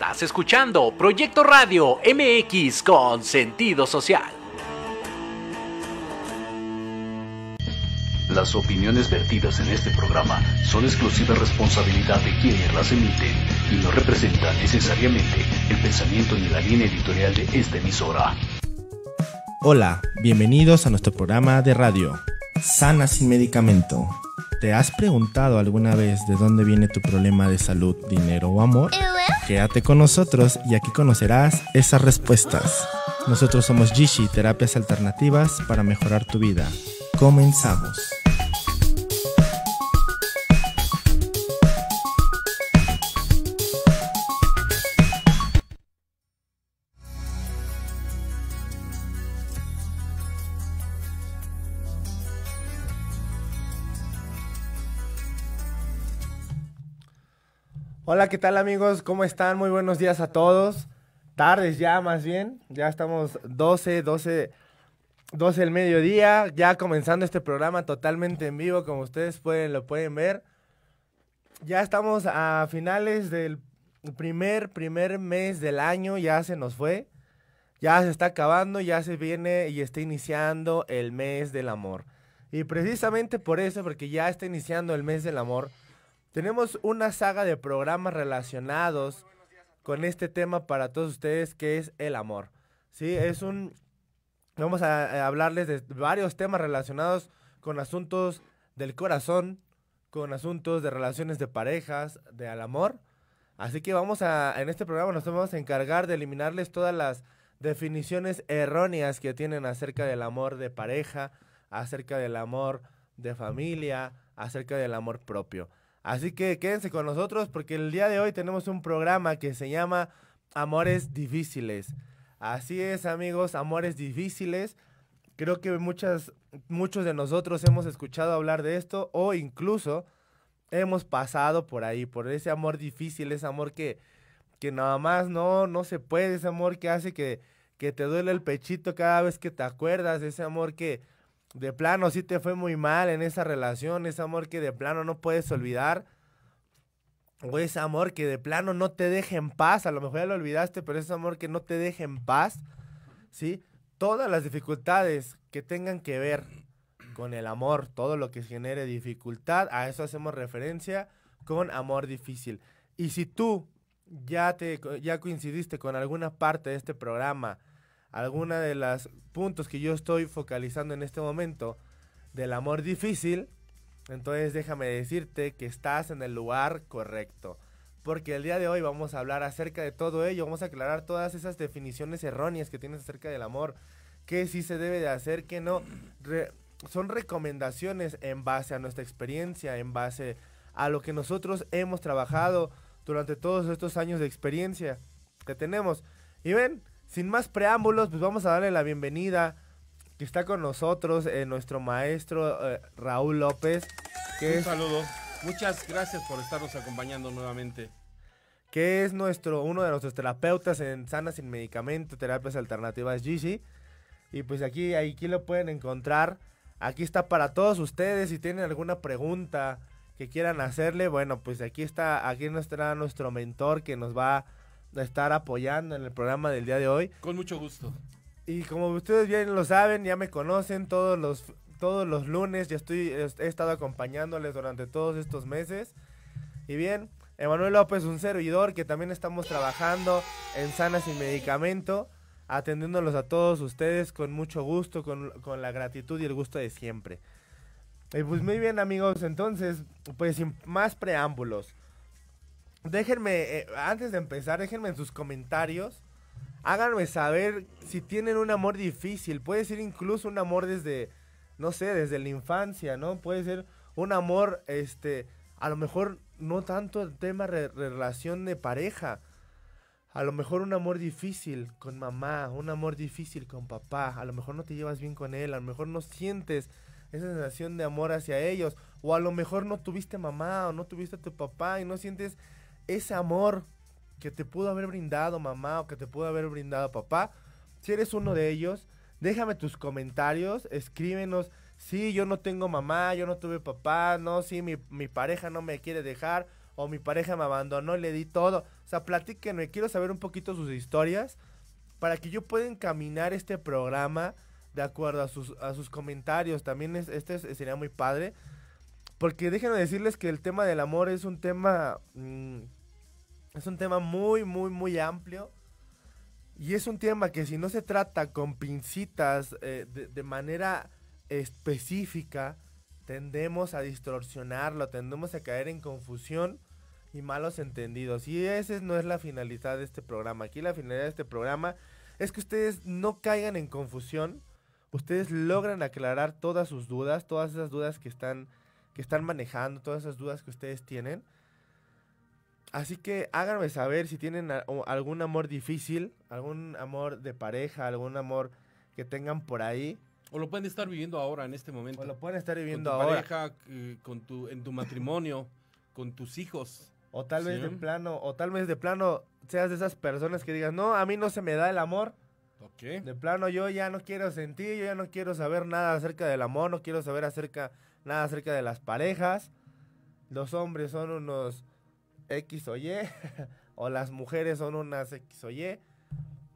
Estás escuchando Proyecto Radio MX con sentido social. Las opiniones vertidas en este programa son exclusiva responsabilidad de quienes las emiten y no representan necesariamente el pensamiento ni la línea editorial de esta emisora. Hola, bienvenidos a nuestro programa de radio, Sana sin medicamento. ¿Te has preguntado alguna vez de dónde viene tu problema de salud, dinero o amor? Quédate con nosotros y aquí conocerás esas respuestas. Nosotros somos Gishi, terapias alternativas para mejorar tu vida. Comenzamos. Hola, ¿qué tal amigos? ¿Cómo están? Muy buenos días a todos. Tardes ya, más bien. Ya estamos 12, 12, 12 del mediodía. Ya comenzando este programa totalmente en vivo, como ustedes pueden, lo pueden ver. Ya estamos a finales del primer, primer mes del año. Ya se nos fue. Ya se está acabando, ya se viene y está iniciando el mes del amor. Y precisamente por eso, porque ya está iniciando el mes del amor, tenemos una saga de programas relacionados con este tema para todos ustedes que es el amor. Sí, es un vamos a, hablarles de varios temas relacionados con asuntos del corazón, con asuntos de relaciones de parejas, de al amor. Así que vamos a en este programa nos vamos a encargar de eliminarles todas las definiciones erróneas que tienen acerca del amor de pareja, acerca del amor de familia, acerca del amor propio. Así que quédense con nosotros porque el día de hoy tenemos un programa que se llama Amores Difíciles. Así es, amigos, Amores Difíciles. Creo que muchos de nosotros hemos escuchado hablar de esto o incluso hemos pasado por ahí, por ese amor difícil, ese amor que, que nada más no, no se puede, ese amor que hace que, que te duele el pechito cada vez que te acuerdas, ese amor que, de plano sí te fue muy mal en esa relación, ese amor que de plano no puedes olvidar, o ese amor que de plano no te deja en paz, a lo mejor ya lo olvidaste, pero ese amor que no te deja en paz, ¿sí? Todas las dificultades que tengan que ver con el amor, todo lo que genere dificultad, a eso hacemos referencia con amor difícil. Y si tú ya te ya coincidiste con alguna parte de este programa, alguna de los puntos que yo estoy focalizando en este momento del amor difícil, entonces déjame decirte que estás en el lugar correcto. Porque el día de hoy vamos a hablar acerca de todo ello, vamos a aclarar todas esas definiciones erróneas que tienes acerca del amor, qué sí se debe de hacer, qué no. son recomendaciones en base a nuestra experiencia, en base a lo que nosotros hemos trabajado durante todos estos años de experiencia que tenemos. Y ven, sin más preámbulos, pues vamos a darle la bienvenida que está con nosotros eh, nuestro maestro eh, Raúl López. Que Un saludo. Muchas gracias por estarnos acompañando nuevamente. Que es nuestro, uno de nuestros terapeutas en Sana sin Medicamento, Terapias Alternativas Gigi. Y pues aquí, aquí lo pueden encontrar. Aquí está para todos ustedes. Si tienen alguna pregunta que quieran hacerle, bueno, pues aquí está, aquí está nuestro mentor que nos va a estar apoyando en el programa del día de hoy. Con mucho gusto. Y como ustedes bien lo saben, ya me conocen todos los todos los lunes, ya estoy he estado acompañándoles durante todos estos meses. Y bien, Emanuel López, un servidor que también estamos trabajando en Sana sin Medicamento, atendiéndolos a todos ustedes con mucho gusto, con, con la gratitud y el gusto de siempre. Y pues muy bien amigos, entonces, pues sin más preámbulos. Déjenme, eh, antes de empezar, déjenme en sus comentarios. Háganme saber si tienen un amor difícil. Puede ser incluso un amor desde, no sé, desde la infancia, ¿no? Puede ser un amor, este, a lo mejor no tanto el tema de relación de pareja. A lo mejor un amor difícil con mamá, un amor difícil con papá. A lo mejor no te llevas bien con él, a lo mejor no sientes esa sensación de amor hacia ellos. O a lo mejor no tuviste mamá o no tuviste a tu papá y no sientes ese amor que te pudo haber brindado mamá o que te pudo haber brindado papá. Si eres uno de ellos, déjame tus comentarios, escríbenos. Sí, yo no tengo mamá, yo no tuve papá, no, sí, mi, mi pareja no me quiere dejar, o mi pareja me abandonó, le di todo. sea, platíquenme, quiero saber un poquito sus historias para que yo pueda encaminar este programa de acuerdo a sus, a sus comentarios. También es, este sería muy padre. Porque déjenme decirles que el tema del amor es un tema... Mm, es un tema muy, muy, muy amplio. Y es un tema que si no se trata con pincitas eh, de, manera específica, tendemos a distorsionarlo, tendemos a caer en confusión y malos entendidos. Y esa no es la finalidad de este programa. Aquí la finalidad de este programa es que ustedes no caigan en confusión, ustedes logran aclarar todas sus dudas, todas esas dudas que están, que están manejando, todas esas dudas que ustedes tienen. Así que háganme saber si tienen algún amor difícil, algún amor de pareja, algún amor que tengan por ahí. O lo pueden estar viviendo ahora, en este momento. O lo pueden estar viviendo con tu ahora. pareja, eh, con tu, en tu matrimonio, con tus hijos. O tal vez de plano, o tal vez de plano seas de esas personas que digan, no, a mí no se me da el amor. Okay. De plano yo ya no quiero sentir, yo ya no quiero saber nada acerca del amor, no quiero saber acerca nada acerca de las parejas. Los hombres son unos X o Y, o las mujeres son unas X o Y.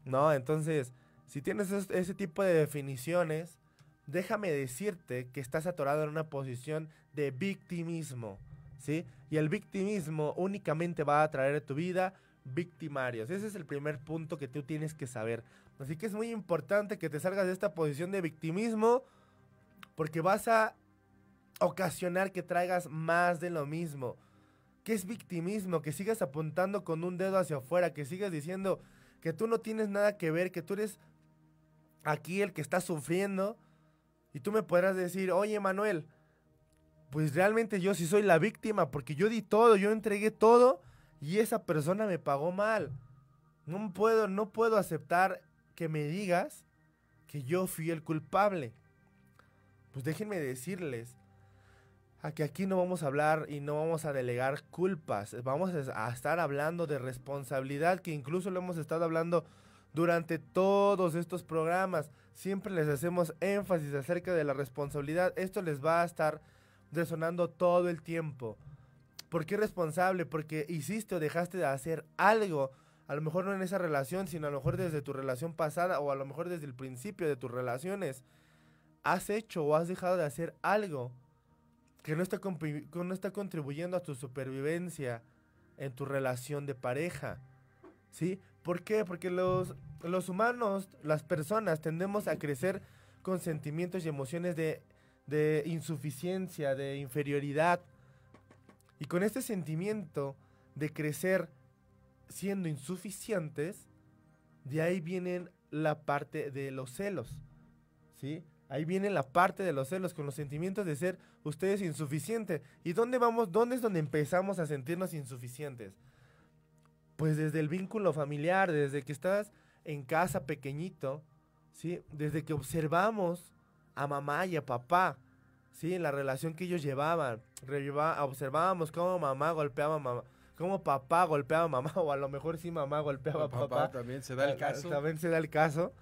No, entonces, si tienes ese tipo de definiciones, déjame decirte que estás atorado en una posición de victimismo, ¿sí? Y el victimismo únicamente va a traer a tu vida victimarios. Ese es el primer punto que tú tienes que saber. Así que es muy importante que te salgas de esta posición de victimismo porque vas a ocasionar que traigas más de lo mismo. ¿Qué es victimismo? Que sigas apuntando con un dedo hacia afuera, que sigas diciendo que tú no tienes nada que ver, que tú eres aquí el que está sufriendo. Y tú me podrás decir, oye Manuel, pues realmente yo sí soy la víctima porque yo di todo, yo entregué todo y esa persona me pagó mal. No puedo, no puedo aceptar que me digas que yo fui el culpable. Pues déjenme decirles a que aquí no vamos a hablar y no vamos a delegar culpas, vamos a estar hablando de responsabilidad, que incluso lo hemos estado hablando durante todos estos programas. Siempre les hacemos énfasis acerca de la responsabilidad. Esto les va a estar resonando todo el tiempo. ¿Por qué responsable? Porque hiciste o dejaste de hacer algo. A lo mejor no en esa relación, sino a lo mejor desde tu relación pasada o a lo mejor desde el principio de tus relaciones. Has hecho o has dejado de hacer algo que no está, no está contribuyendo a tu supervivencia en tu relación de pareja. ¿Sí? ¿Por qué? Porque los, los humanos, las personas, tendemos a crecer con sentimientos y emociones de, de insuficiencia, de inferioridad. Y con este sentimiento de crecer siendo insuficientes, de ahí vienen la parte de los celos. ¿Sí? Ahí viene la parte de los celos, con los sentimientos de ser ustedes insuficientes. ¿Y dónde vamos? ¿Dónde es donde empezamos a sentirnos insuficientes? Pues desde el vínculo familiar, desde que estás en casa pequeñito, ¿sí? Desde que observamos a mamá y a papá, ¿sí? En la relación que ellos llevaban. observábamos cómo mamá golpeaba a mamá, cómo papá golpeaba a mamá, o a lo mejor sí mamá golpeaba a papá. papá. También se da el caso. También se da el caso.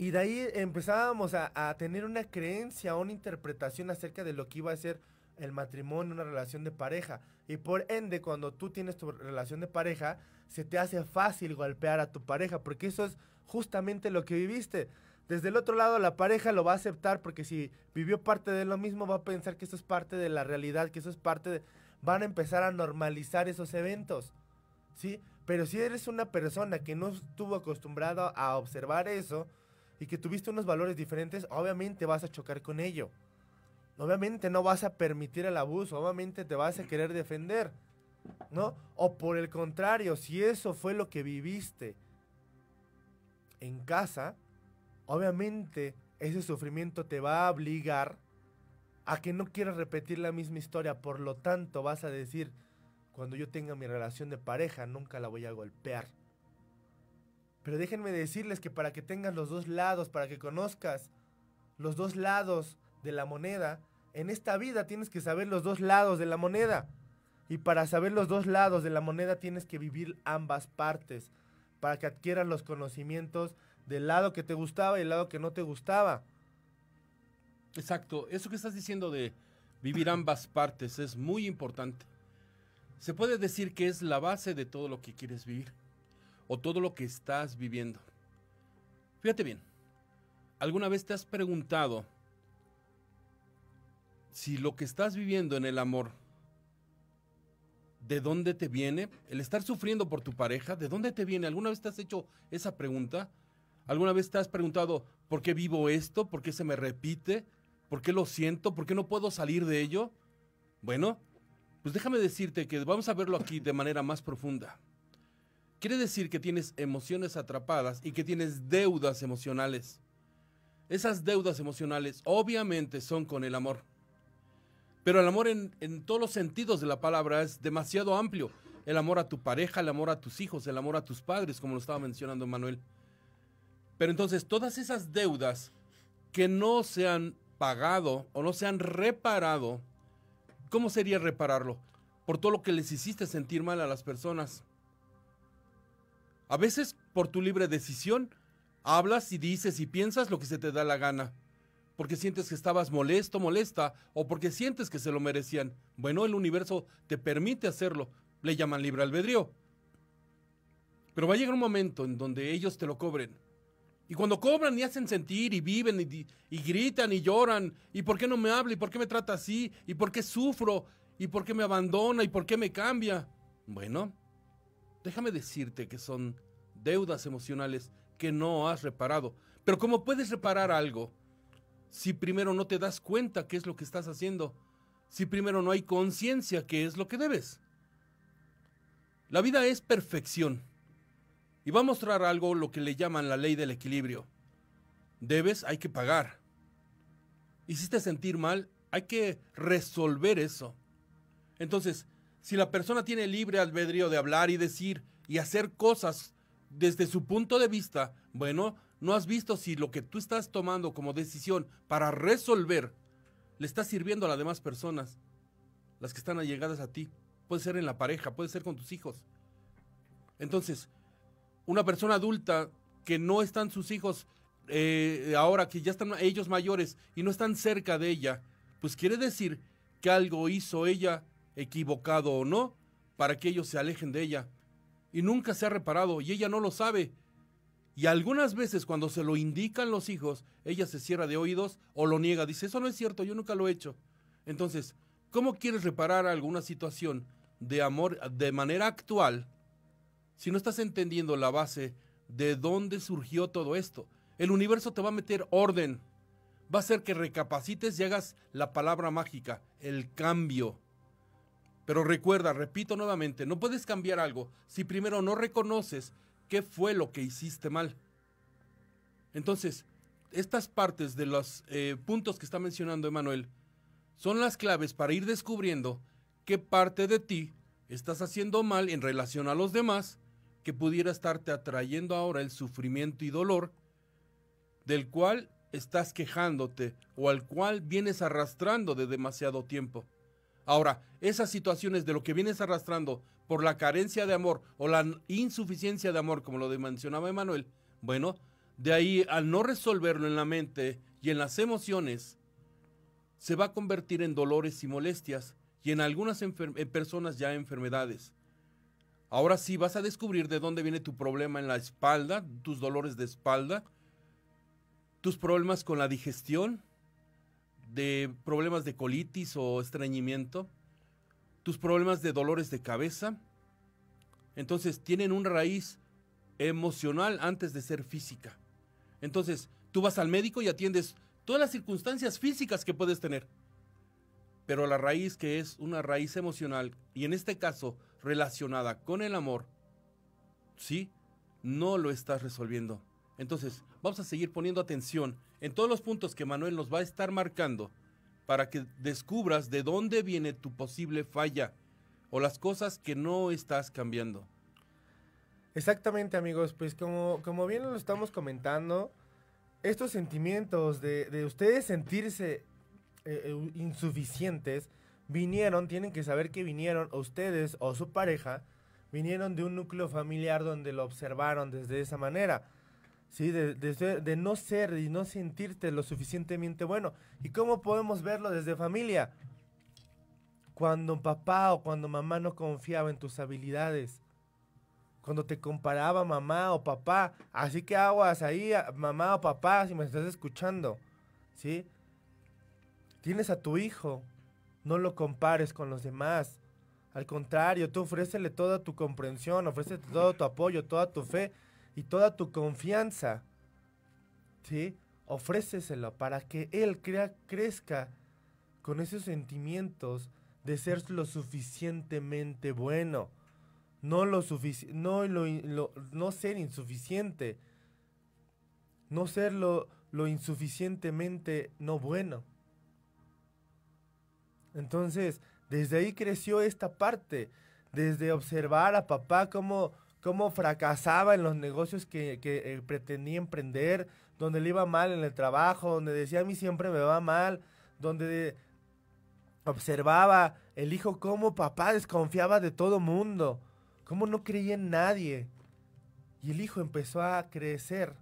Y de ahí empezábamos a, tener una creencia, una interpretación acerca de lo que iba a ser el matrimonio, una relación de pareja. Y por ende, cuando tú tienes tu relación de pareja, se te hace fácil golpear a tu pareja, porque eso es justamente lo que viviste. Desde el otro lado, la pareja lo va a aceptar porque si vivió parte de lo mismo, va a pensar que eso es parte de la realidad, que eso es parte de... Van a empezar a normalizar esos eventos, ¿sí? Pero si eres una persona que no estuvo acostumbrada a observar eso, y que tuviste unos valores diferentes, obviamente vas a chocar con ello. Obviamente no vas a permitir el abuso, obviamente te vas a querer defender, ¿no? O por el contrario, si eso fue lo que viviste en casa, obviamente ese sufrimiento te va a obligar a que no quieras repetir la misma historia, por lo tanto vas a decir, cuando yo tenga mi relación de pareja, nunca la voy a golpear pero déjenme decirles que para que tengas los dos lados, para que conozcas los dos lados de la moneda, en esta vida tienes que saber los dos lados de la moneda. Y para saber los dos lados de la moneda tienes que vivir ambas partes, para que adquieras los conocimientos del lado que te gustaba y el lado que no te gustaba. Exacto, eso que estás diciendo de vivir ambas partes es muy importante. se puede decir que es la base de todo lo que quieres vivir o todo lo que estás viviendo. Fíjate bien, ¿alguna vez te has preguntado si lo que estás viviendo en el amor, ¿de dónde te viene? El estar sufriendo por tu pareja, ¿de dónde te viene? ¿Alguna vez te has hecho esa pregunta? ¿Alguna vez te has preguntado por qué vivo esto? ¿Por qué se me repite? ¿Por qué lo siento? ¿Por qué no puedo salir de ello? Bueno, pues déjame decirte que vamos a verlo aquí de manera más profunda. Quiere decir que tienes emociones atrapadas y que tienes deudas emocionales. Esas deudas emocionales obviamente son con el amor. Pero el amor en, todos los sentidos de la palabra es demasiado amplio. El amor a tu pareja, el amor a tus hijos, el amor a tus padres, como lo estaba mencionando Manuel. Pero entonces todas esas deudas que no se han pagado o no se han reparado, ¿cómo sería repararlo? Por todo lo que les hiciste sentir mal a las personas. A veces, por tu libre decisión, hablas y dices y piensas lo que se te da la gana porque sientes que estabas molesto, molesta, o porque sientes que se lo merecían. Bueno, el universo te permite hacerlo. Le llaman libre albedrío. Pero va a llegar un momento en donde ellos te lo cobren. Y cuando cobran y hacen sentir y viven y, gritan y lloran, ¿y por qué no me habla? ¿Y por qué me trata así? ¿Y por qué sufro? ¿Y por qué me abandona? ¿Y por qué me cambia? Bueno, déjame decirte que son deudas emocionales que no has reparado. Pero ¿cómo puedes reparar algo si primero no te das cuenta qué es lo que estás haciendo, si primero no hay conciencia qué es lo que debes. La vida es perfección y va a mostrar algo lo que le llaman la ley del equilibrio. Debes, hay que pagar. Hiciste sentir mal, hay que resolver eso. Entonces, si la persona tiene libre albedrío de hablar y decir y hacer cosas desde su punto de vista, bueno, no has visto si lo que tú estás tomando como decisión para resolver le está sirviendo a las demás personas, las que están allegadas a ti. Puede ser en la pareja, puede ser con tus hijos. Entonces, una persona adulta que no están sus hijos eh, ahora que ya están ellos mayores y no están cerca de ella, pues quiere decir que algo hizo ella, equivocado o no, para que ellos se alejen de ella. Y nunca se ha reparado y ella no lo sabe. Y algunas veces cuando se lo indican los hijos, ella se cierra de oídos o lo niega, dice, eso no es cierto, yo nunca lo he hecho. Entonces, ¿cómo quieres reparar alguna situación de amor de manera actual si no estás entendiendo la base de dónde surgió todo esto? El universo te va a meter orden, va a hacer que recapacites y hagas la palabra mágica, el cambio. Pero recuerda, repito nuevamente, no puedes cambiar algo si primero no reconoces qué fue lo que hiciste mal. Entonces, estas partes de los eh, puntos que está mencionando Emanuel son las claves para ir descubriendo qué parte de ti estás haciendo mal en relación a los demás que pudiera estarte atrayendo ahora el sufrimiento y dolor del cual estás quejándote o al cual vienes arrastrando de demasiado tiempo. Ahora, esas situaciones de lo que vienes arrastrando por la carencia de amor o la insuficiencia de amor, como lo mencionaba Emanuel, bueno, de ahí al no resolverlo en la mente y en las emociones, se va a convertir en dolores y molestias y en algunas personas ya enfermedades. Ahora sí vas a descubrir de dónde viene tu problema en la espalda, tus dolores de espalda, tus problemas con la digestión, de problemas de colitis o estreñimiento, tus problemas de dolores de cabeza, entonces tienen una raíz emocional antes de ser física. Entonces, tú vas al médico y atiendes todas las circunstancias físicas que puedes tener. Pero la raíz que es una raíz emocional, y en este caso relacionada con el amor, sí, no lo estás resolviendo. Entonces, vamos a seguir poniendo atención en todos los puntos que Manuel nos va a estar marcando para que descubras de dónde viene tu posible falla o las cosas que no estás cambiando. Exactamente amigos, pues como, como bien lo estamos comentando, estos sentimientos de, ustedes sentirse eh, eh, insuficientes vinieron, tienen que saber que vinieron ustedes o su pareja, vinieron de un núcleo familiar donde lo observaron desde esa manera. ¿Sí? De, de, no ser y no sentirte lo suficientemente bueno. ¿Y cómo podemos verlo desde familia? cuando papá o cuando mamá no confiaba en tus habilidades. Cuando te comparaba mamá o papá. Así que aguas ahí, mamá o papá, si me estás escuchando. ¿Sí? Tienes a tu hijo. No lo compares con los demás. Al contrario, tú ofrécele toda tu comprensión, ofrécele todo tu apoyo, toda tu fe y toda tu confianza. ¿Sí? Ofréceselo para que él crea, crezca con esos sentimientos de ser lo suficientemente bueno, no lo no, lo, no ser insuficiente, no ser lo, lo insuficientemente no bueno. Entonces, desde ahí creció esta parte, desde observar a papá cómo, cómo fracasaba en los negocios que, eh, pretendía emprender, donde le iba mal en el trabajo, donde decía a mí siempre me va mal, donde observaba el hijo cómo papá desconfiaba de todo mundo, cómo no creía en nadie. Y el hijo empezó a crecer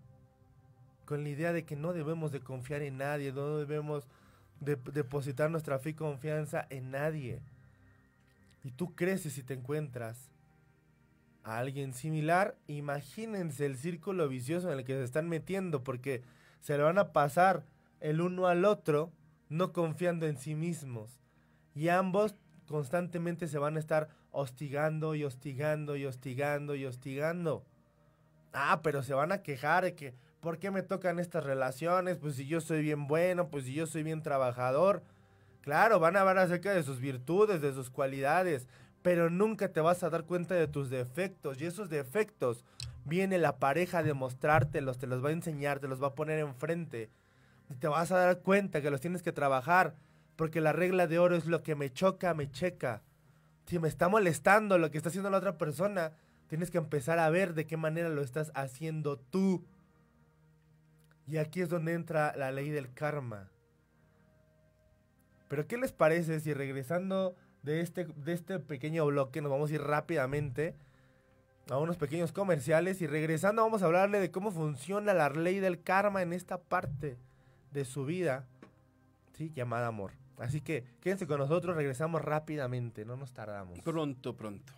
con la idea de que no debemos de confiar en nadie, no debemos de depositar nuestra fe y confianza en nadie. Y tú creces si te encuentras a alguien similar, imagínense el círculo vicioso en el que se están metiendo, porque se le van a pasar el uno al otro no confiando en sí mismos y ambos constantemente se van a estar hostigando y hostigando y hostigando y hostigando. Ah, pero se van a quejar de que, ¿por qué me tocan estas relaciones? Pues si yo soy bien bueno, pues si yo soy bien trabajador. Claro, van a hablar acerca de sus virtudes, de sus cualidades, pero nunca te vas a dar cuenta de tus defectos. Y esos defectos viene la pareja a demostrártelos, te los va a enseñar, te los va a poner enfrente. Y te vas a dar cuenta que los tienes que trabajar porque la regla de oro es lo que me choca, me checa. Si me está molestando lo que está haciendo la otra persona, tienes que empezar a ver de qué manera lo estás haciendo tú. Y aquí es donde entra la ley del karma. Pero ¿qué les parece si regresando de este, de este pequeño bloque nos vamos a ir rápidamente a unos pequeños comerciales y regresando vamos a hablarle de cómo funciona la ley del karma en esta parte de su vida, ¿sí? llamada amor. Así que quédense con nosotros, regresamos rápidamente, no nos tardamos. Pronto, pronto.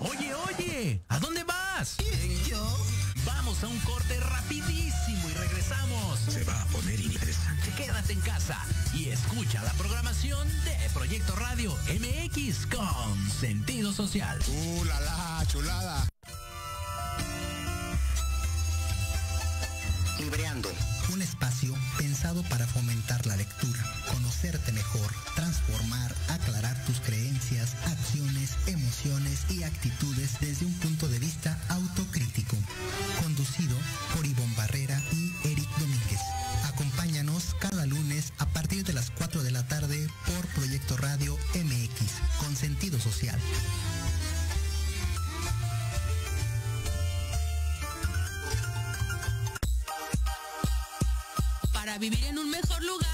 Oye, oye, ¿a dónde. Vamos a un corte rapidísimo y regresamos. Se va a poner interesante. Quédate en casa y escucha la programación de Proyecto Radio MX con sentido social. ¡Uh, la, la chulada! Libreando. Un espacio pensado para fomentar la lectura, conocerte mejor, transformar, aclarar tus creencias, acciones, emociones y actitudes desde un punto de vista autocrítico. Conducido por Ivonne Barrera y Eric Domínguez. Acompáñanos cada lunes a partir de las 4 de la tarde por Proyecto Radio MX, con sentido social. Para vivir en un mejor lugar,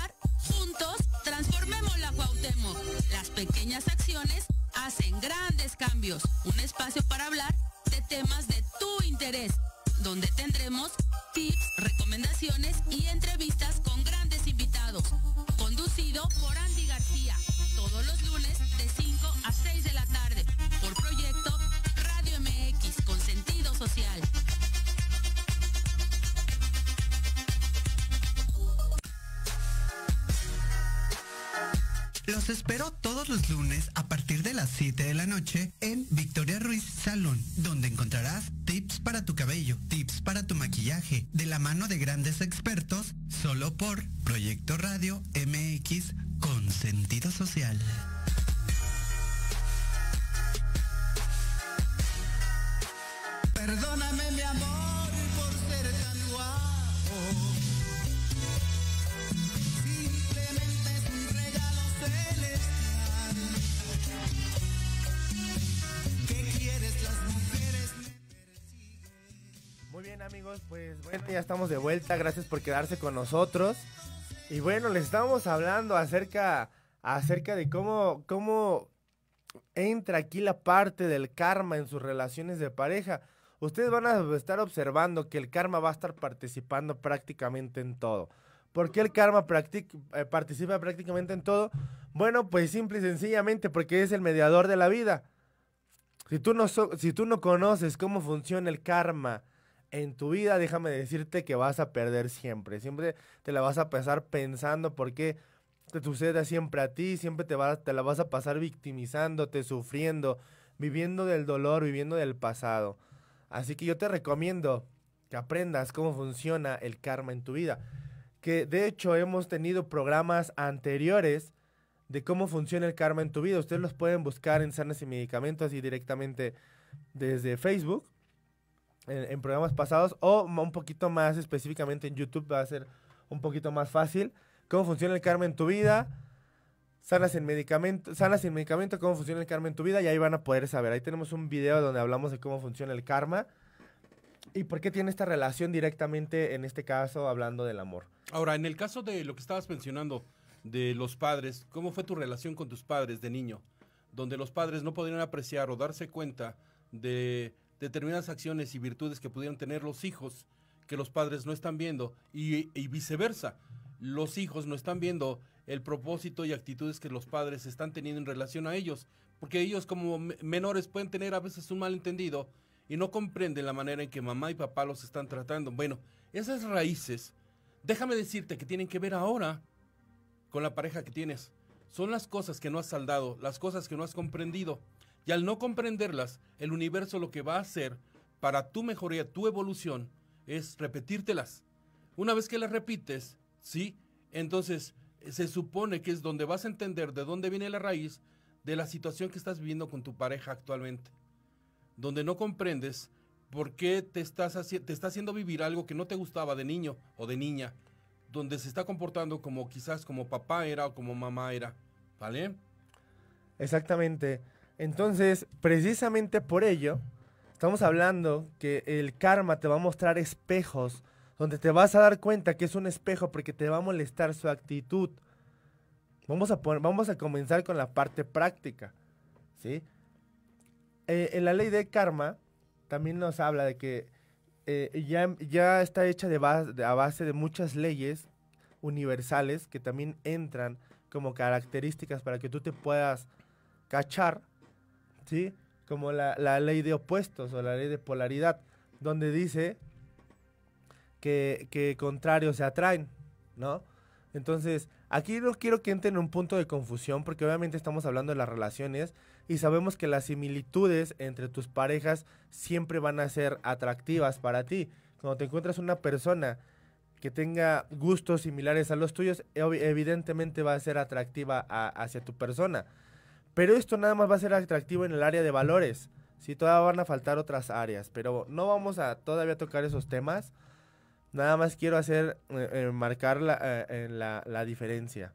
Muy bien amigos, pues bueno, ya estamos de vuelta, gracias por quedarse con nosotros. Y bueno, les estamos hablando acerca, acerca de cómo, cómo entra aquí la parte del karma en sus relaciones de pareja. ustedes van a estar observando que el karma va a estar participando prácticamente en todo. ¿Por qué el karma practic- eh, participa prácticamente en todo? Bueno, pues simple y sencillamente porque es el mediador de la vida. Si tú no, so- si tú no conoces cómo funciona el karma en tu vida, déjame decirte que vas a perder siempre. Siempre te la vas a pasar pensando por qué te sucede siempre a ti, siempre te, la vas a pasar victimizándote, sufriendo, viviendo del dolor, viviendo del pasado. Así que yo te recomiendo que aprendas cómo funciona el karma en tu vida. Que de hecho hemos tenido programas anteriores de cómo funciona el karma en tu vida. Ustedes los pueden buscar en Sanas y Medicamentos y directamente desde Facebook, en, programas pasados, o un poquito más específicamente en YouTube va a ser un poquito más fácil. Cómo funciona el karma en tu vida. Sanas en medicamento, sanas sin medicamento, cómo funciona el karma en tu vida, y ahí van a poder saber. Ahí tenemos un video donde hablamos de cómo funciona el karma y por qué tiene esta relación directamente, en este caso, hablando del amor. Ahora, en el caso de lo que estabas mencionando, de los padres, ¿cómo fue tu relación con tus padres de niño? Donde los padres no podrían apreciar o darse cuenta de determinadas acciones y virtudes que pudieran tener los hijos que los padres no están viendo y, y viceversa. Los hijos no están viendo el propósito y actitudes que los padres están teniendo en relación a ellos, porque ellos como me- menores pueden tener a veces un malentendido y no comprenden la manera en que mamá y papá los están tratando. Bueno, esas raíces, déjame decirte que tienen que ver ahora con la pareja que tienes. Son las cosas que no has saldado, las cosas que no has comprendido. Y al no comprenderlas, el universo lo que va a hacer para tu mejoría, tu evolución, es repetírtelas. Una vez que las repites, ¿sí? Entonces se supone que es donde vas a entender de dónde viene la raíz de la situación que estás viviendo con tu pareja actualmente. Donde no comprendes por qué te, estás te está haciendo vivir algo que no te gustaba de niño o de niña. Donde se está comportando como quizás como papá era o como mamá era. ¿Vale? Exactamente. Entonces, precisamente por ello, estamos hablando que el karma te va a mostrar espejos, donde te vas a dar cuenta que es un espejo porque te va a molestar su actitud. Vamos a, pon- vamos a comenzar con la parte práctica, ¿sí? Eh, en la ley de karma también nos habla de que eh, ya, ya está hecha a base de muchas leyes universales que también entran como características para que tú te puedas cachar, ¿sí? Como la, la ley de opuestos o la ley de polaridad, donde dice que, que contrarios se atraen, ¿no? Entonces, aquí no quiero que entren en un punto de confusión, porque obviamente estamos hablando de las relaciones y sabemos que las similitudes entre tus parejas siempre van a ser atractivas para ti. Cuando te encuentras una persona que tenga gustos similares a los tuyos, evi- evidentemente va a ser atractiva hacia tu persona. Pero esto nada más va a ser atractivo en el área de valores. Sí, todavía van a faltar otras áreas, pero no vamos a todavía tocar esos temas. Nada más quiero hacer, eh, eh, marcar la, eh, la, la diferencia.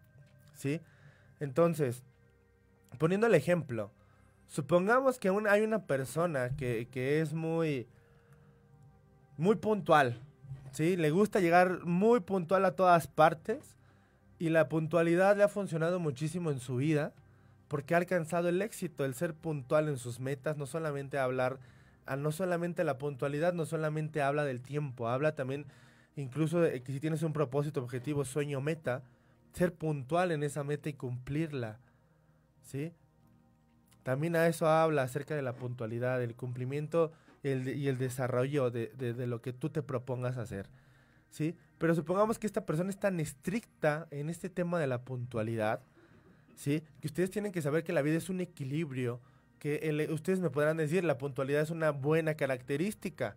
¿Sí? Entonces, poniendo el ejemplo, supongamos que hay una persona que, que es muy, muy puntual. ¿Sí? Le gusta llegar muy puntual a todas partes. Y la puntualidad le ha funcionado muchísimo en su vida porque ha alcanzado el éxito, el ser puntual en sus metas, no solamente hablar, ah, no solamente la puntualidad, no solamente habla del tiempo, habla también incluso que si tienes un propósito, objetivo, sueño, meta, ser puntual en esa meta y cumplirla, ¿sí? También a eso habla acerca de la puntualidad, el cumplimiento y el, desarrollo de, de- de lo que tú te propongas hacer, ¿sí? Pero supongamos que esta persona es tan estricta en este tema de la puntualidad, ¿sí? Que ustedes tienen que saber que la vida es un equilibrio, que ustedes me podrán decir, la puntualidad es una buena característica,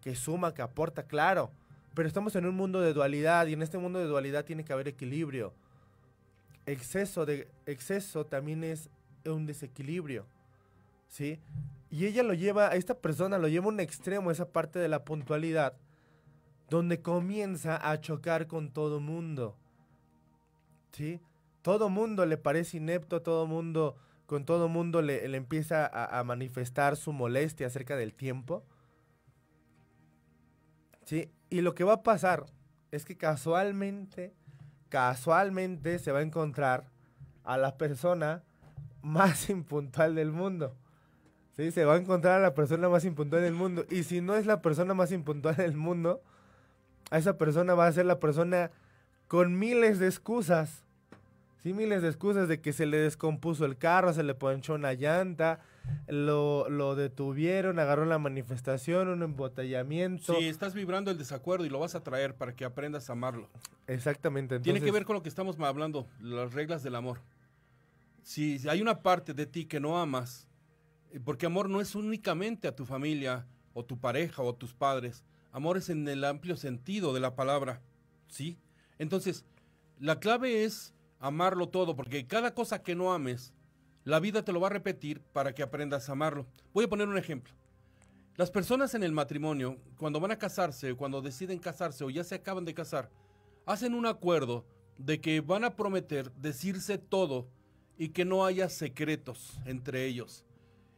que suma, que aporta, claro, pero estamos en un mundo de dualidad y en este mundo de dualidad tiene que haber equilibrio. Exceso de exceso también es un desequilibrio, ¿sí? Y ella lo lleva, esta persona lo lleva a un extremo, esa parte de la puntualidad, donde comienza a chocar con todo mundo, ¿sí? Todo mundo le parece inepto, todo mundo, con todo mundo le, empieza a, a manifestar su molestia acerca del tiempo, ¿sí? Y lo que va a pasar es que casualmente, casualmente se va a encontrar a la persona más impuntual del mundo. Sí, se va a encontrar a la persona más impuntual del mundo. Y si no es la persona más impuntual del mundo, a esa persona va a ser la persona con miles de excusas. Sí, miles de excusas de que se le descompuso el carro, se le ponchó una llanta, lo, lo detuvieron, agarró la manifestación, un embotellamiento. Sí, estás vibrando el desacuerdo y lo vas a traer para que aprendas a amarlo. Exactamente. Tiene que ver con lo que estamos hablando, las reglas del amor. Si hay una parte de ti que no amas, eh, porque amor no es únicamente a tu familia o tu pareja o tus padres, amor es en el amplio sentido de la palabra, ¿sí? Entonces, la clave es amarlo todo, porque cada cosa que no ames, la vida te lo va a repetir para que aprendas a amarlo. Voy a poner un ejemplo. Las personas en el matrimonio, cuando van a casarse, cuando deciden casarse o ya se acaban de casar, hacen un acuerdo de que van a prometer decirse todo y que no haya secretos entre ellos.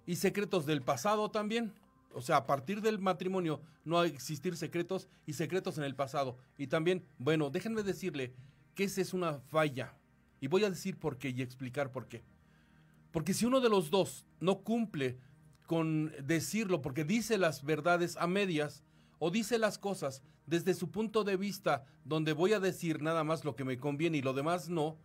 Y secretos del pasado también. O sea, a partir del matrimonio no hay existir secretos y secretos en el pasado. Y también, bueno, déjenme decirle que esa es una falla. Y voy a decir por qué y explicar por qué. Porque si uno de los dos no cumple con decirlo, porque dice las verdades a medias, o dice las cosas desde su punto de vista, donde voy a decir nada más lo que me conviene y lo demás no,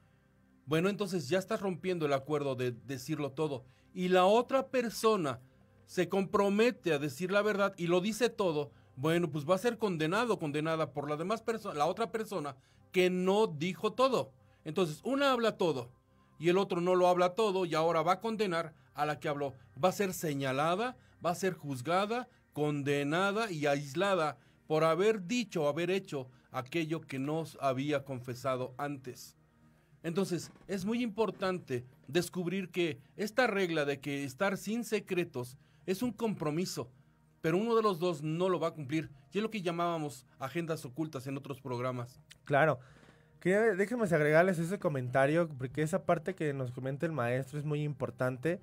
bueno, entonces ya estás rompiendo el acuerdo de decirlo todo. Y la otra persona se compromete a decir la verdad y lo dice todo, bueno, pues va a ser condenado, condenada por la demás persona, la otra persona que no dijo todo. Entonces, una habla todo y el otro no lo habla todo y ahora va a condenar a la que habló. Va a ser señalada, va a ser juzgada, condenada y aislada por haber dicho o haber hecho aquello que nos había confesado antes. Entonces, es muy importante descubrir que esta regla de que estar sin secretos es un compromiso, pero uno de los dos no lo va a cumplir. Y es lo que llamábamos agendas ocultas en otros programas. Claro. Quería- déjenme agregarles ese comentario, porque esa parte que nos comenta el maestro es muy importante.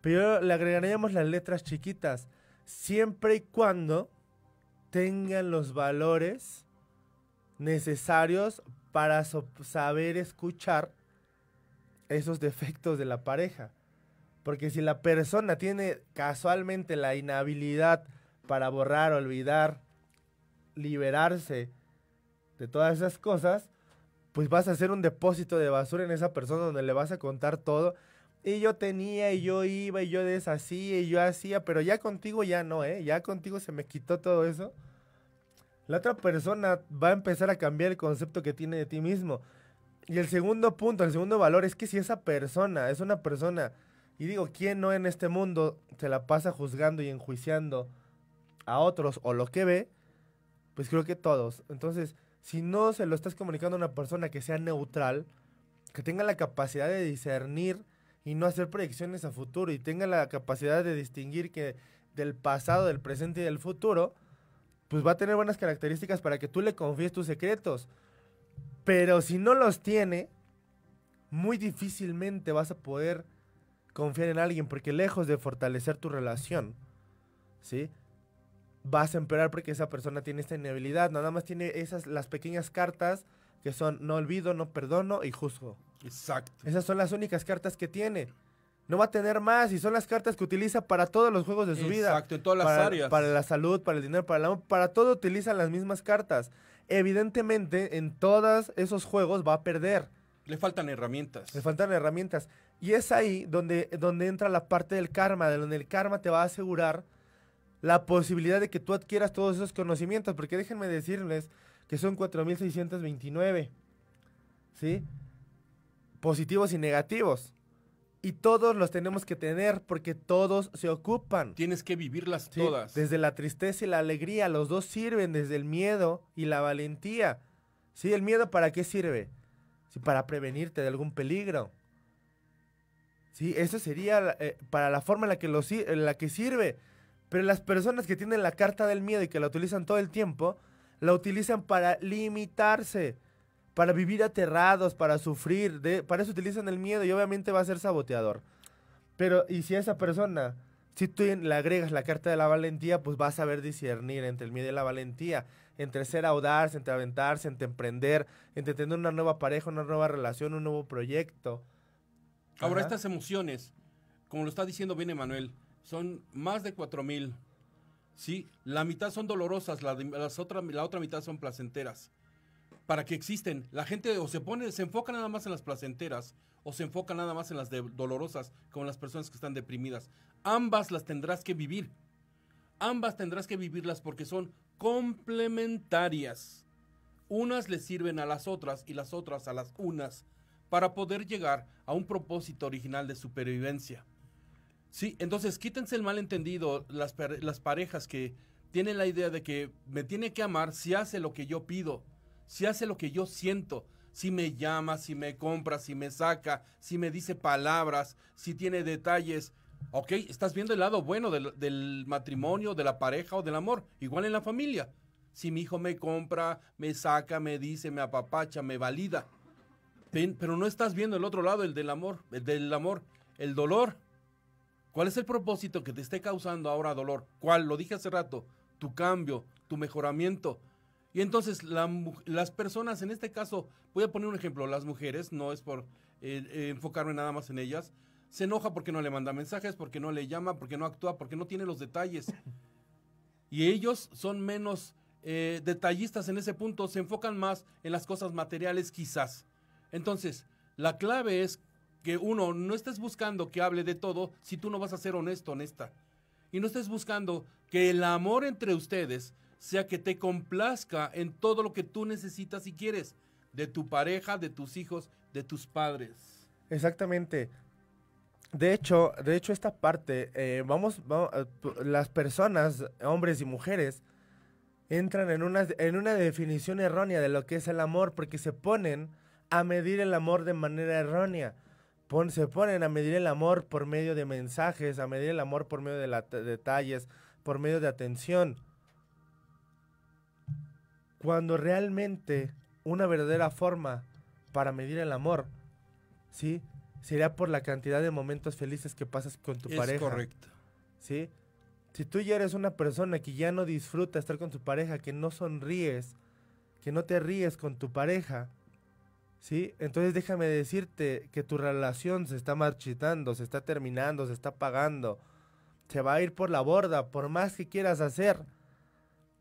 Pero le agregaríamos las letras chiquitas. Siempre y cuando tengan los valores necesarios para saber escuchar esos defectos de la pareja. Porque si la persona tiene casualmente la inhabilidad para borrar, olvidar, liberarse de todas esas cosas, pues vas a hacer un depósito de basura en esa persona donde le vas a contar todo. Y yo tenía, y yo iba, y yo deshacía, y yo hacía, pero ya contigo ya no, ¿eh? Ya contigo se me quitó todo eso. La otra persona va a empezar a cambiar el concepto que tiene de ti mismo. Y el segundo punto, el segundo valor es que si esa persona es una persona, y digo, ¿quién no en este mundo se la pasa juzgando y enjuiciando a otros o lo que ve? Pues creo que todos. Entonces, si no se lo estás comunicando a una persona que sea neutral, que tenga la capacidad de discernir y no hacer proyecciones a futuro y tenga la capacidad de distinguir que del pasado, del presente y del futuro, pues va a tener buenas características para que tú le confíes tus secretos. Pero si no los tiene, muy difícilmente vas a poder confiar en alguien porque lejos de fortalecer tu relación, ¿sí? Vas a empeorar porque esa persona tiene esta inhabilidad, nada más tiene esas las pequeñas cartas que son no olvido, no perdono y juzgo. Exacto. Esas son las únicas cartas que tiene. No va a tener más y son las cartas que utiliza para todos los juegos de su vida. Exacto, en todas las para, áreas. Para la salud, para el dinero, para el amor, para todo utilizan las mismas cartas. Evidentemente, en todos esos juegos va a perder. Le faltan herramientas. Le faltan herramientas. Y es ahí donde, donde entra la parte del karma, de donde el karma te va a asegurar la posibilidad de que tú adquieras todos esos conocimientos. Porque déjenme decirles que son 4.629. ¿Sí? Positivos y negativos. Y todos los tenemos que tener porque todos se ocupan. Tienes que vivirlas Sí, todas. Desde la tristeza y la alegría, los dos sirven, desde el miedo y la valentía. ¿Sí? ¿El miedo para qué sirve? Sí, para prevenirte de algún peligro. Sí, eso sería eh, para la forma en la que, lo, en la que sirve. Pero las personas que tienen la carta del miedo y que la utilizan todo el tiempo, la utilizan para limitarse, para vivir aterrados, para sufrir. De, para eso utilizan el miedo y obviamente va a ser saboteador. Pero, y si a esa persona, si tú le agregas la carta de la valentía, pues vas a saber discernir entre el miedo y la valentía, entre ser audaz, entre aventarse, entre emprender, entre tener una nueva pareja, una nueva relación, un nuevo proyecto. Ahora, Ajá. estas emociones, como lo está diciendo bien Emanuel, son más de cuatro mil. Sí, la mitad son dolorosas, la, las otra, la otra mitad son placenteras. Para que existen, la gente o se pone, se enfoca nada más en las placenteras o se enfoca nada más en las dolorosas, como las personas que están deprimidas. Ambas las tendrás que vivir. Ambas tendrás que vivirlas porque son complementarias. Unas le sirven a las otras y las otras a las unas para poder llegar a un propósito original de supervivencia. Sí, entonces quítense el malentendido, las, las parejas que tienen la idea de que me tiene que amar si hace lo que yo pido, si hace lo que yo siento, si me llama, si me compra, si me saca, si me dice palabras, si tiene detalles. Ok, estás viendo el lado bueno del, del matrimonio, de la pareja o del amor, igual en la familia. Si mi hijo me compra, me saca, me dice, me apapacha, me valida. Pero no estás viendo el otro lado, el del amor, el del amor, el dolor. ¿Cuál es el propósito que te esté causando ahora dolor? ¿Cuál? Lo dije hace rato, tu cambio, tu mejoramiento. Y entonces las personas, en este caso, voy a poner un ejemplo, las mujeres, no es por eh, eh, enfocarme nada más en ellas, se enoja porque no le manda mensajes, porque no le llama, porque no actúa, porque no tiene los detalles. Y ellos son menos eh, detallistas en ese punto, se enfocan más en las cosas materiales quizás. Entonces, la clave es que uno, no estés buscando que hable de todo si tú no vas a ser honesto, honesta. Y no estés buscando que el amor entre ustedes sea que te complazca en todo lo que tú necesitas y quieres, de tu pareja, de tus hijos, de tus padres. Exactamente. De hecho, de hecho esta parte, eh, vamos, vamos, eh, las personas, hombres y mujeres, entran en una, en una definición errónea de lo que es el amor, porque se ponen a medir el amor de manera errónea. Pon- se ponen a medir el amor por medio de mensajes, a medir el amor por medio de la- de detalles, por medio de atención. Cuando realmente una verdadera forma para medir el amor, ¿sí? Sería por la cantidad de momentos felices que pasas con tu es pareja. correcto. ¿sí? Si tú ya eres una persona que ya no disfruta estar con tu pareja, que no sonríes, que no te ríes con tu pareja, ¿sí? Entonces déjame decirte que tu relación se está marchitando, se está terminando, se está apagando, se va a ir por la borda, por más que quieras hacer.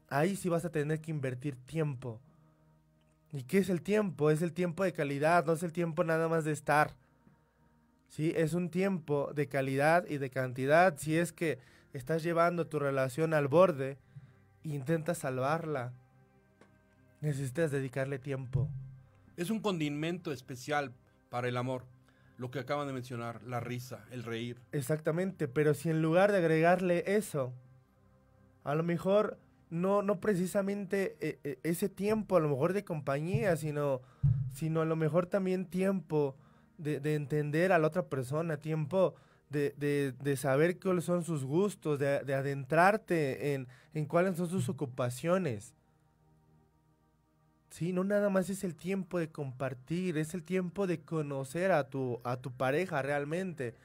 Ahí sí vas a tener que invertir tiempo. ¿Y qué es el tiempo? Es el tiempo de calidad, no es el tiempo nada más de estar. Sí, es un tiempo de calidad y de cantidad. Si es que estás llevando tu relación al borde, intenta salvarla. Necesitas dedicarle tiempo. Es un condimento especial para el amor. Lo que acaban de mencionar, la risa, el reír. Exactamente, pero si en lugar de agregarle eso, a lo mejor no, no precisamente eh, eh, ese tiempo, a lo mejor de compañía, sino, sino a lo mejor también tiempo de, de entender a la otra persona, tiempo de, de, de saber cuáles son sus gustos, de, de adentrarte en, en cuáles son sus ocupaciones. Sí, no nada más es el tiempo de compartir, es el tiempo de conocer a tu, a tu pareja realmente.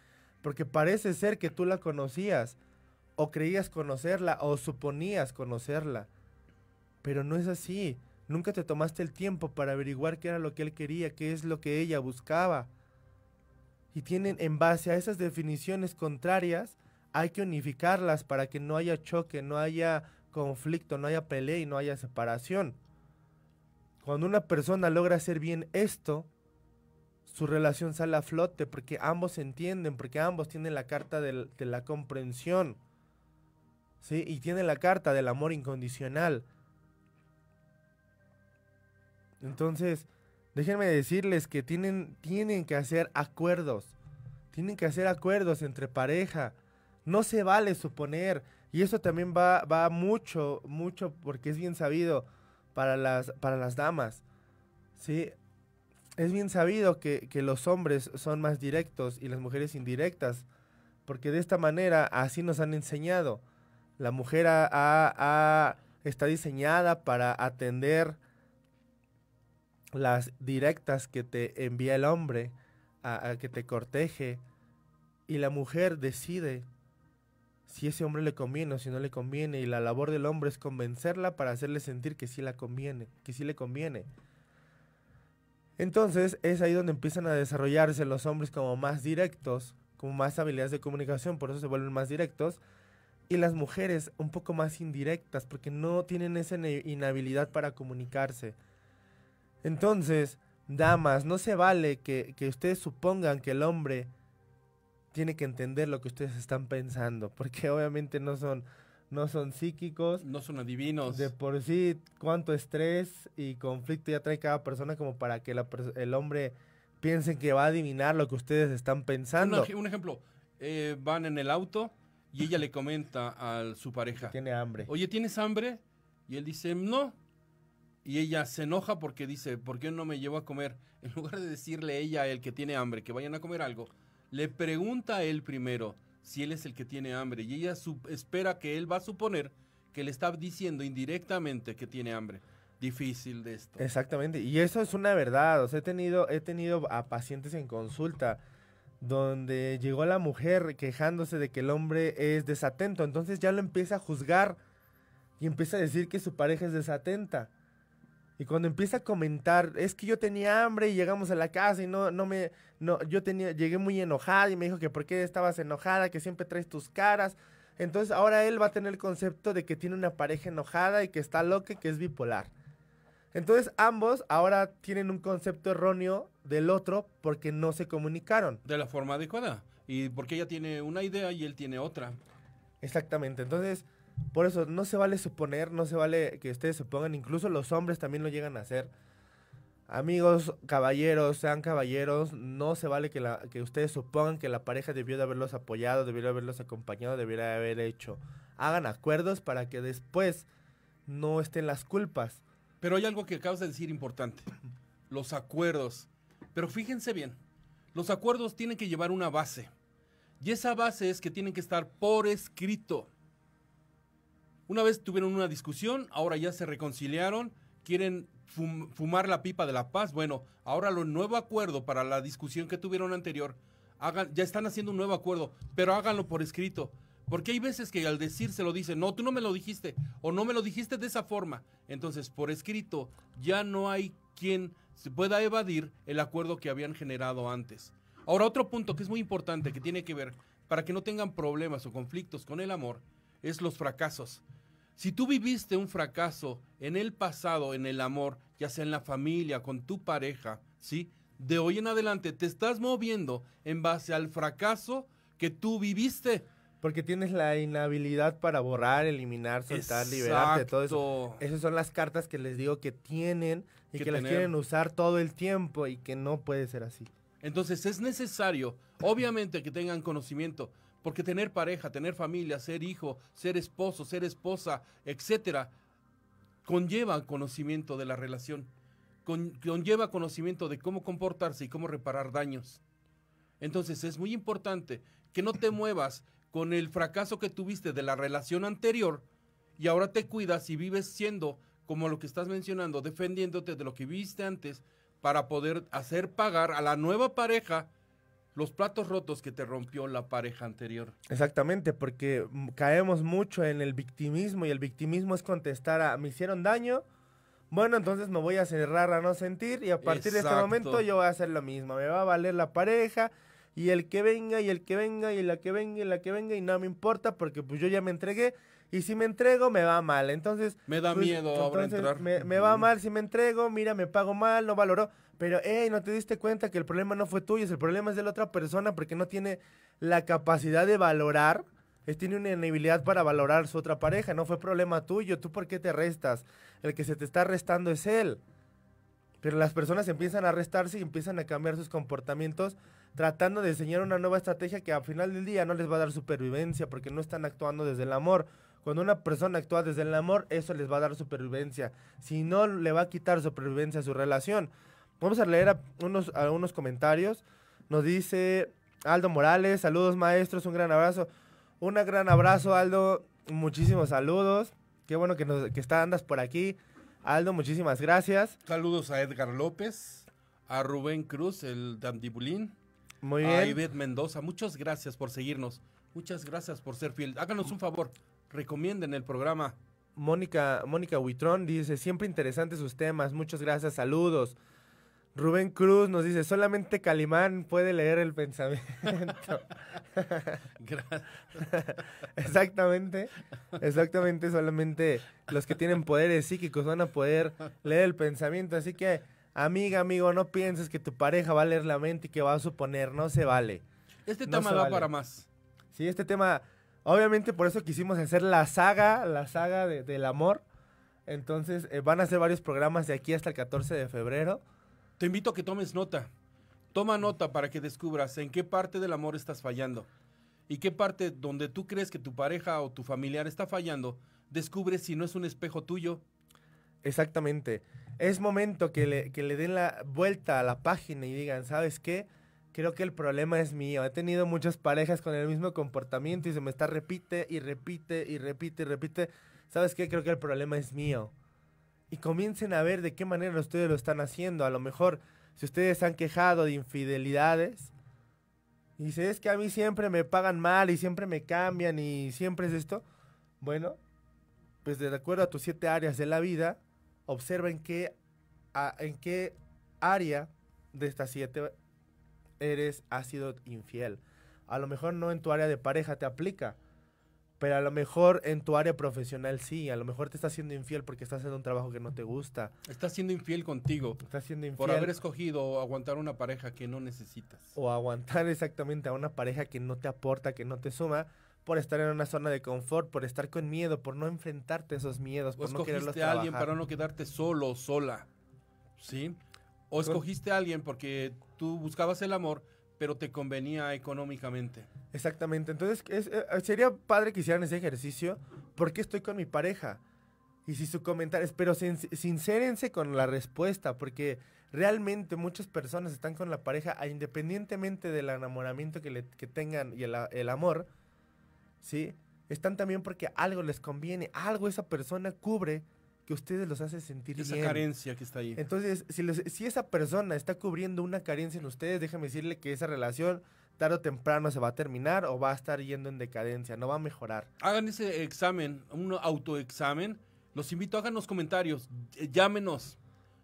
Porque parece ser que tú la conocías, o creías conocerla, o suponías conocerla. Pero no es así. Nunca te tomaste el tiempo para averiguar qué era lo que él quería, qué es lo que ella buscaba. Y tienen, en base a esas definiciones contrarias, hay que unificarlas para que no haya choque, no haya conflicto, no haya pelea y no haya separación. Cuando una persona logra hacer bien esto, su relación sale a flote porque ambos se entienden, porque ambos tienen la carta de la comprensión, ¿sí? Y tienen la carta del amor incondicional. Entonces, déjenme decirles que tienen, tienen que hacer acuerdos, tienen que hacer acuerdos entre pareja. No se vale suponer, y eso también va, va mucho, mucho, porque es bien sabido para las, para las damas, ¿sí? Es bien sabido que, que los hombres son más directos y las mujeres indirectas, porque de esta manera así nos han enseñado. La mujer ha- ha- está diseñada para atender las directas que te envía el hombre, a, a que te corteje, y la mujer decide si ese hombre le conviene o si no le conviene, y la labor del hombre es convencerla para hacerle sentir que sí la conviene, que sí le conviene. Entonces es ahí donde empiezan a desarrollarse los hombres como más directos, como más habilidades de comunicación, por eso se vuelven más directos. Y las mujeres un poco más indirectas, porque no tienen esa inhabilidad para comunicarse. Entonces, damas, no se vale que, que ustedes supongan que el hombre tiene que entender lo que ustedes están pensando, porque obviamente no son, no son psíquicos. No son adivinos. De por sí, cuánto estrés y conflicto ya trae cada persona como para que la el hombre piense que va a adivinar lo que ustedes están pensando. un ejemplo, eh, van en el auto y ella le comenta a su pareja, Tiene hambre. oye, ¿tienes hambre? Y él dice, no. Y ella se enoja porque dice, ¿por qué no me llevo a comer? En lugar de decirle ella él que tiene hambre, que vayan a comer algo, le pregunta a él primero si él es el que tiene hambre. Y ella espera que él va a suponer que le está diciendo indirectamente que tiene hambre. Difícil de esto. Exactamente, y eso es una verdad. O sea, he tenido, he tenido a pacientes en consulta donde llegó la mujer quejándose de que el hombre es desatento. Entonces ya lo empieza a juzgar y empieza a decir que su pareja es desatenta. Y cuando empieza a comentar, es que yo tenía hambre y llegamos a la casa y no, no me, no, yo tenía, llegué muy enojada y me dijo que por qué estabas enojada, que siempre traes tus caras. Entonces ahora él va a tener el concepto de que tiene una pareja enojada y que está loca y que es bipolar. Entonces ambos ahora tienen un concepto erróneo del otro porque no se comunicaron. De la forma adecuada. Y porque ella tiene una idea y él tiene otra. Exactamente. Entonces, por eso no se vale suponer, no se vale que ustedes se pongan, incluso los hombres también lo llegan a hacer. Amigos, caballeros, sean caballeros, no se vale que, la, que ustedes supongan que la pareja debió de haberlos apoyado, debió de haberlos acompañado, debió de haber hecho. Hagan acuerdos para que después no estén las culpas. Pero hay algo que acabas de decir importante. Los acuerdos. Pero fíjense bien. Los acuerdos tienen que llevar una base. Y esa base es que tienen que estar por escrito. Una vez tuvieron una discusión, ahora ya se reconciliaron, quieren fum- fumar la pipa de la paz. Bueno, ahora lo nuevo acuerdo para la discusión que tuvieron anterior, hagan, ya están haciendo un nuevo acuerdo, pero háganlo por escrito. Porque hay veces que al decírselo dicen, no, tú no me lo dijiste, o no me lo dijiste de esa forma. Entonces, por escrito, ya no hay quien se pueda evadir el acuerdo que habían generado antes. Ahora, otro punto que es muy importante, que tiene que ver, para que no tengan problemas o conflictos con el amor, es los fracasos. Si tú viviste un fracaso en el pasado, en el amor, ya sea en la familia, con tu pareja, ¿sí? De hoy en adelante te estás moviendo en base al fracaso que tú viviste. Porque tienes la inhabilidad para borrar, eliminar, soltar, liberarte, todo eso. Esas son las cartas que les digo que tienen y Que que, las quieren usar todo el tiempo y que no puede ser así. Entonces es necesario, obviamente, que tengan conocimiento, porque tener pareja, tener familia, ser hijo, ser esposo, ser esposa, etcétera, conlleva conocimiento de la relación, con- conlleva conocimiento de cómo comportarse y cómo reparar daños. Entonces es muy importante que no te muevas con el fracaso que tuviste de la relación anterior y ahora te cuidas y vives siendo como lo que estás mencionando, defendiéndote de lo que viviste antes para poder hacer pagar a la nueva pareja los platos rotos que te rompió la pareja anterior. Exactamente, porque mm, caemos mucho en el victimismo y el victimismo es contestar a me hicieron daño, bueno, entonces me voy a cerrar a no sentir y a partir de este Exacto. momento yo voy a hacer lo mismo, me va a valer la pareja y el que venga y el que venga y la que venga y la que venga y no me importa porque pues yo ya me entregué y si me entrego me va mal, entonces Me da pues, miedo ahora entonces, entrar. Me, me va mal si me entrego, mira, me pago mal, no valoró. Pero, hey, ¿no te diste cuenta que el problema no fue tuyo? El problema es de la otra persona porque no tiene la capacidad de valorar. Es, tiene una inhabilidad para valorar su otra pareja. No fue problema tuyo. ¿Tú por qué te restas? El que se te está restando es él. Pero las personas empiezan a restarse y empiezan a cambiar sus comportamientos tratando de diseñar una nueva estrategia que al final del día no les va a dar supervivencia porque no están actuando desde el amor. Cuando una persona actúa desde el amor, eso les va a dar supervivencia. Si no, le va a quitar supervivencia a su relación. Vamos a leer a unos, a unos comentarios. Nos dice Aldo Morales, saludos maestros, un gran abrazo. Un gran abrazo, Aldo. Muchísimos saludos. Qué bueno que, nos, que está, andas por aquí. Aldo, muchísimas gracias. Saludos a Edgar López, a Rubén Cruz, el Dandibulín, Muy a bien. Ivette Mendoza. Muchas gracias por seguirnos. Muchas gracias por ser fiel. Háganos un favor, recomienden el programa. Mónica, Mónica Huitrón dice, siempre interesantes sus temas, muchas gracias, saludos. Rubén Cruz nos dice, solamente Calimán puede leer el pensamiento. Exactamente, exactamente, solamente los que tienen poderes psíquicos van a poder leer el pensamiento. Así que, amiga, amigo, no pienses que tu pareja va a leer la mente y que va a suponer, no se vale. Este No tema vale. para más. Sí, este tema, obviamente por eso quisimos hacer la saga, la saga de- del amor. Entonces, eh, van a hacer varios programas de aquí hasta el 14 de febrero. Te invito a que tomes nota. Toma nota para que descubras en qué parte del amor estás fallando. Y qué parte donde tú crees que tu pareja o tu familiar está fallando, descubre si no es un espejo tuyo. Exactamente. Es momento que le, que le den la vuelta a la página y digan, ¿sabes qué? Creo que el problema es mío. He tenido muchas parejas con el mismo comportamiento y se me está repite y repite y repite y repite. ¿Sabes qué? Creo que el problema es mío. Y comiencen a ver de qué manera ustedes lo están haciendo. A lo mejor, si ustedes han quejado de infidelidades, y dice, es que a mí siempre me pagan mal y siempre me cambian y siempre es esto. Bueno, pues de acuerdo a tus siete áreas de la vida, observa en qué, en qué área de estas siete eres, has sido infiel. A lo mejor no en tu área de pareja te aplica, pero a lo mejor en tu área profesional sí. A lo mejor te estás siendo infiel porque estás haciendo un trabajo que no te gusta. Estás siendo infiel contigo Estás siendo infiel. por haber escogido o aguantar una pareja que no necesitas. o aguantar exactamente a una pareja que no te aporta, que no te suma, por estar en una zona de confort, por estar con miedo, por no enfrentarte a esos miedos, O por no quererlos escogiste a alguien trabajar. para no quedarte solo o sola. ¿Sí? O escogiste a alguien porque tú buscabas el amor, pero te convenía económicamente. Exactamente. Entonces, es- eh, sería padre que hicieran ese ejercicio. ¿Por qué estoy con mi pareja? Y si su comentario es, pero sin- sincérense con la respuesta, porque realmente muchas personas están con la pareja, independientemente del enamoramiento que, tengan y el, el amor, ¿sí? Están también porque algo les conviene, algo esa persona cubre que ustedes los hace sentir Esa bien. carencia que está ahí. Entonces, si, los- si esa persona está cubriendo una carencia en ustedes, déjame decirle que esa relación tarde o temprano se va a terminar o va a estar yendo en decadencia, no va a mejorar. Hagan ese examen, un autoexamen. Los invito, hagan los comentarios, ll- llámenos.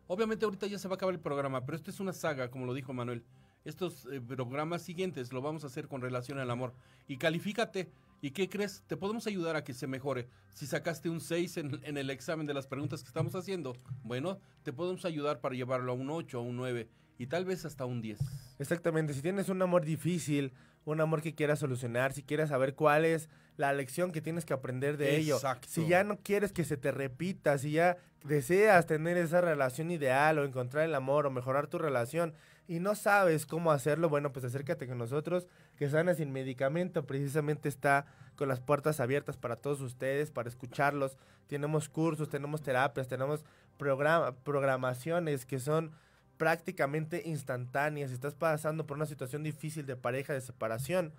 Obviamente ahorita ya se va a acabar el programa, pero esto es una saga, como lo dijo Manuel. Estos eh, programas siguientes lo vamos a hacer con relación al amor. Y califícate. ¿Y qué crees? Te podemos ayudar a que se mejore. Si sacaste un 6 en, en el examen de las preguntas que estamos haciendo, bueno, te podemos ayudar para llevarlo a un 8, a un 9 y tal vez hasta un 10. Exactamente, si tienes un amor difícil, un amor que quieras solucionar, si quieres saber cuál es la lección que tienes que aprender de ello, Exacto. si ya no quieres que se te repita, si ya deseas tener esa relación ideal o encontrar el amor o mejorar tu relación y no sabes cómo hacerlo, bueno, pues acércate con nosotros, que Sana Sin Medicamento precisamente está con las puertas abiertas para todos ustedes, para escucharlos. Tenemos cursos, tenemos terapias, tenemos programa, programaciones que son prácticamente instantáneas. Si estás pasando por una situación difícil de pareja, de separación,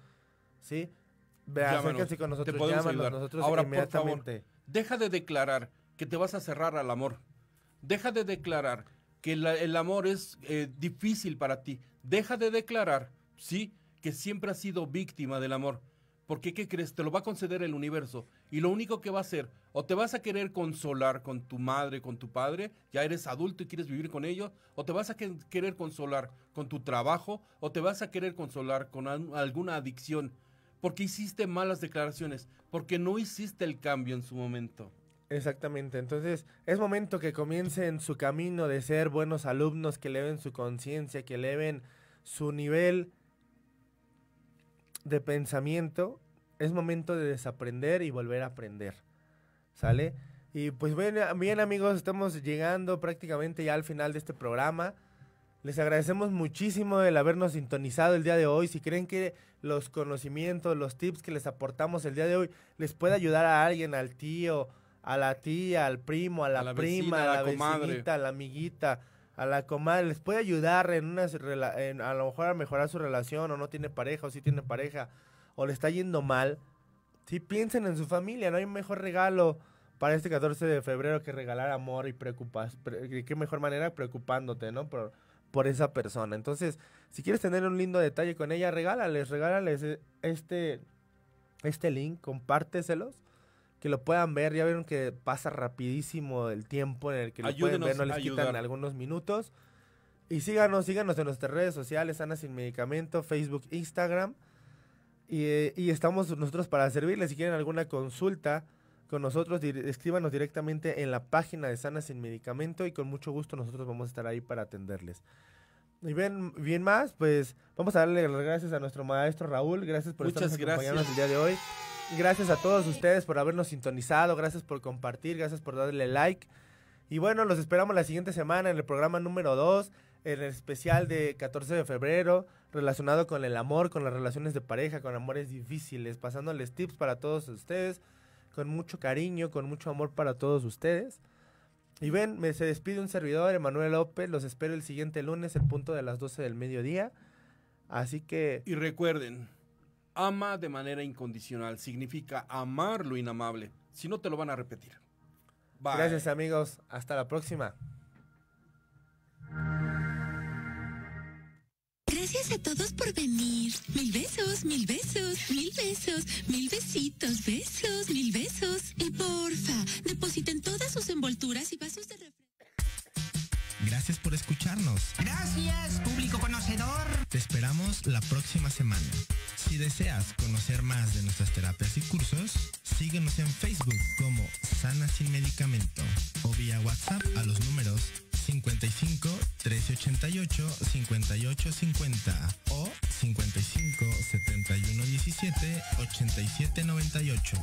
¿sí? Ve, acérquense con nosotros, llámanos ayudar. nosotros Ahora, por favor, inmediatamente. Deja de declarar que te vas a cerrar al amor. Deja de declarar que el amor es eh, difícil para ti. Deja de declarar, sí, que siempre has sido víctima del amor. Porque, ¿qué crees? Te lo va a conceder el universo. Y lo único que va a hacer, o te vas a querer consolar con tu madre, con tu padre, ya eres adulto y quieres vivir con ellos, o te vas a que- querer consolar con tu trabajo, o te vas a querer consolar con al- alguna adicción. Porque hiciste malas declaraciones, porque no hiciste el cambio en su momento. Exactamente, entonces es momento que comiencen su camino de ser buenos alumnos, que eleven su conciencia, que eleven su nivel de pensamiento. Es momento de desaprender y volver a aprender. ¿Sale? Y pues bien, bien amigos, estamos llegando prácticamente ya al final de este programa. Les agradecemos muchísimo el habernos sintonizado el día de hoy. Si creen que los conocimientos, los tips que les aportamos el día de hoy les puede ayudar a alguien, al tío, a la tía, al primo, a la, A la prima, vecina, a la, comadre. vecinita, a la amiguita, a la comadre, les puede ayudar en una rela- en, a lo mejor a mejorar su relación o no tiene pareja o sí tiene pareja o le está yendo mal. Si piensen en su familia, no hay mejor regalo para este 14 de febrero que regalar amor y preocupas, pre- qué mejor manera preocupándote, ¿no? Por, por esa persona. Entonces, si quieres tener un lindo detalle con ella, regálales, regálales eh, este, este link, compárteselos, que lo puedan ver. Ya vieron que pasa rapidísimo el tiempo en el que lo pueden ver, no les quitan algunos minutos. Y síganos, síganos en nuestras redes sociales, Sana Sin Medicamento, Facebook, Instagram. Y, eh, y estamos nosotros para servirles. Si quieren alguna consulta con nosotros, dir- escríbanos directamente en la página de Sana Sin Medicamento y con mucho gusto nosotros vamos a estar ahí para atenderles. Y bien, bien más, pues vamos a darle las gracias a nuestro maestro Raúl. Gracias por Muchas estarnos gracias. el día de hoy. Gracias a todos ustedes por habernos sintonizado. Gracias por compartir. Gracias por darle like. Y bueno, los esperamos la siguiente semana en el programa número 2, en el especial de 14 de febrero, relacionado con el amor, con las relaciones de pareja, con amores difíciles, pasándoles tips para todos ustedes, con mucho cariño, con mucho amor para todos ustedes. Y ven, me se despide un servidor, Emanuel López, los espero el siguiente lunes, el punto de las 12 del mediodía. Así que Y recuerden, ama de manera incondicional. Significa amar lo inamable. Si no, te lo van a repetir. Bye. gracias amigos, hasta la próxima. Gracias a todos por venir. Mil besos, mil besos, mil besos, mil besitos, besos, mil besos. Y porfa, depositen todas sus envolturas y vasos de refresco. Gracias por escucharnos. Gracias, público conocedor. Te esperamos la próxima semana. Si deseas conocer más de nuestras terapias y cursos, síguenos en Facebook como Sana Sin Medicamento o vía WhatsApp a los números 55 1388 5850 o 55 71 17 87 98.